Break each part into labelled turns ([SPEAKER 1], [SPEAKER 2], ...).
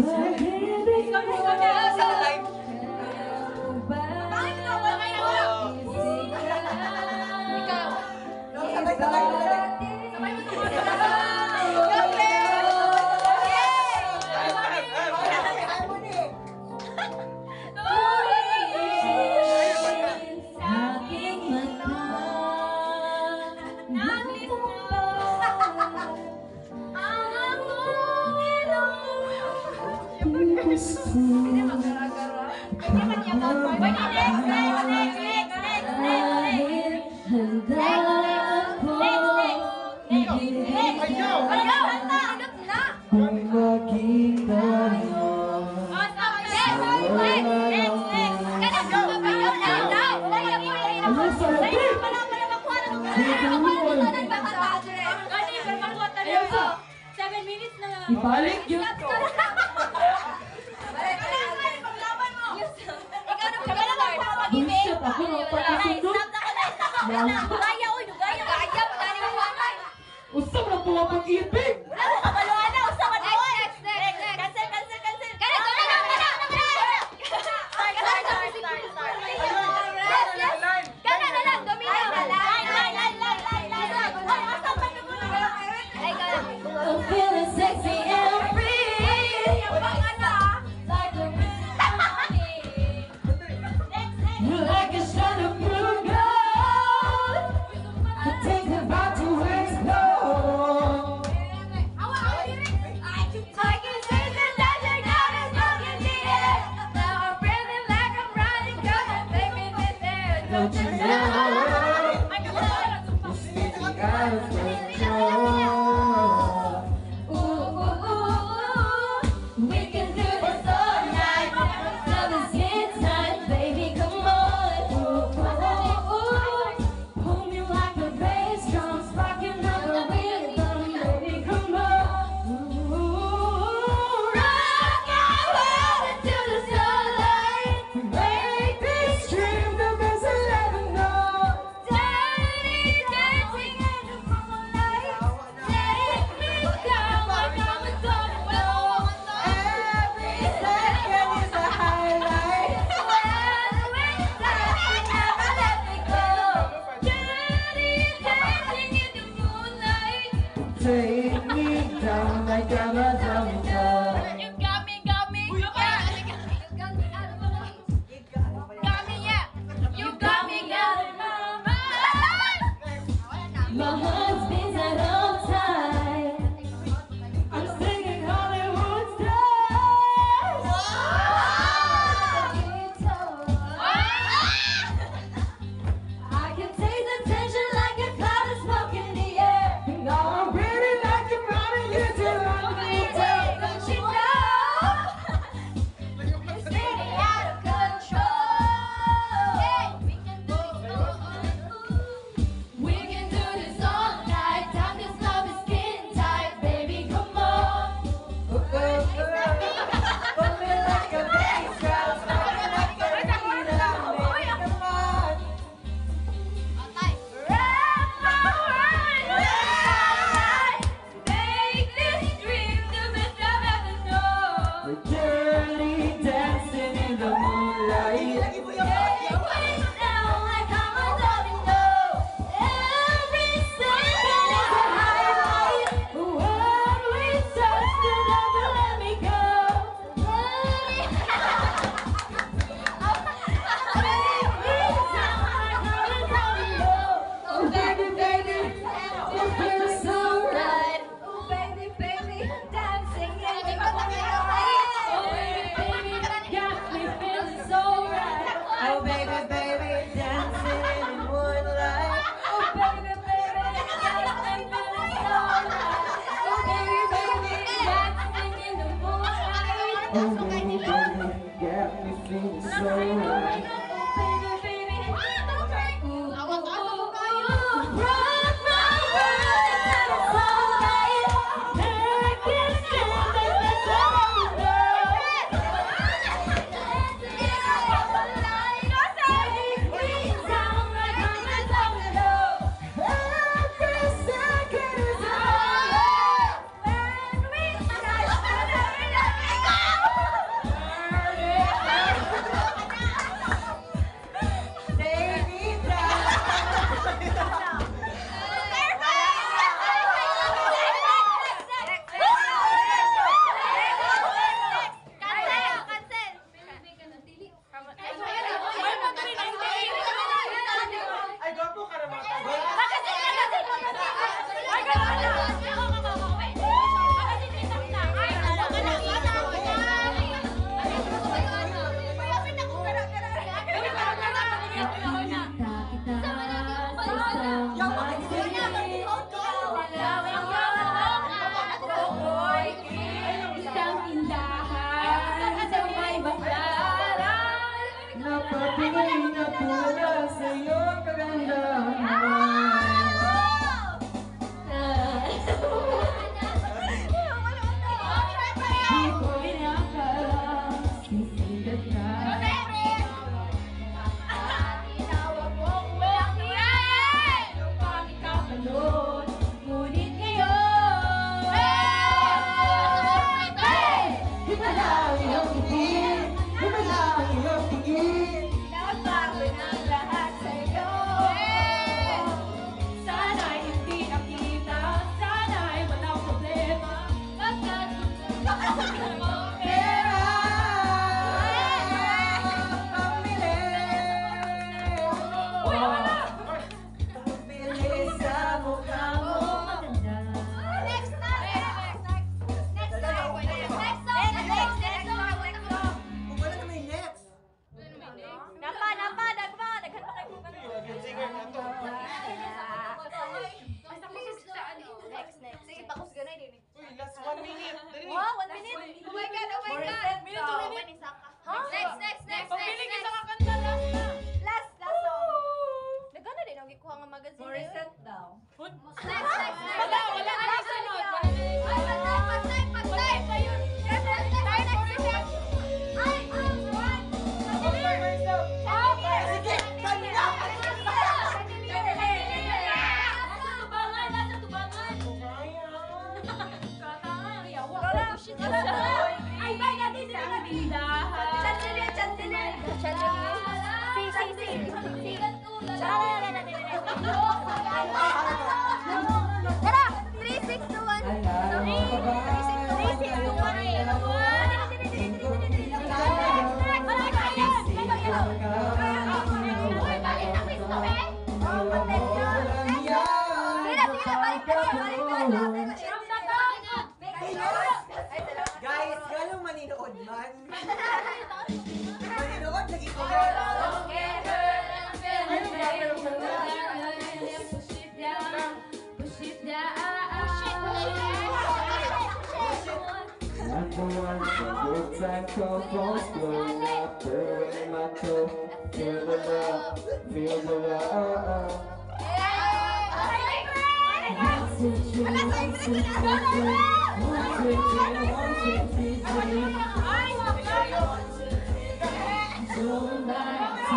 [SPEAKER 1] Praise
[SPEAKER 2] Ibalik yun.
[SPEAKER 1] Stop
[SPEAKER 2] na.
[SPEAKER 1] Ka na, stop na. Ka na. Thank
[SPEAKER 2] you.
[SPEAKER 1] Couples blowing up, burning my toe. Feel the love, feel the love. One, two, three, one, two, three, one, two, three, three, three. Going back to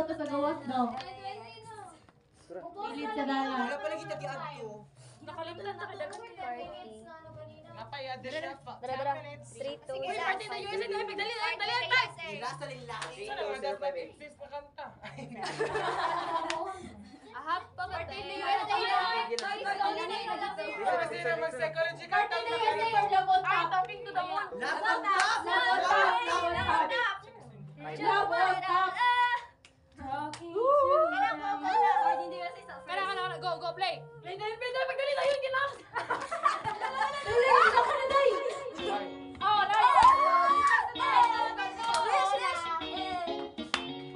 [SPEAKER 3] daw to pagawas daw. Pilit sa dala.
[SPEAKER 4] Wala pa lagi tagiag to.
[SPEAKER 2] Dara, dara. 3, 2, 1. Party in the USA. Dali, dali, dali.
[SPEAKER 4] Last na lalaki.
[SPEAKER 2] Ahap pa Party in the USA.
[SPEAKER 4] Psychology
[SPEAKER 3] Party na yun sa yung labot top.
[SPEAKER 2] Talking to the moon.
[SPEAKER 4] Last on top.
[SPEAKER 3] Labot top. Labot top.
[SPEAKER 2] Play. Play, play, play. Dali, dali, dali.
[SPEAKER 3] Isa ka na, day.
[SPEAKER 2] Oh, nice.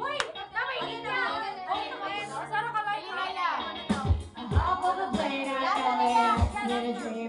[SPEAKER 3] Hoy,
[SPEAKER 2] Dami, ina. Oh, Sara ka lang, Laila.
[SPEAKER 3] I'm up on the plane, I got it. Need a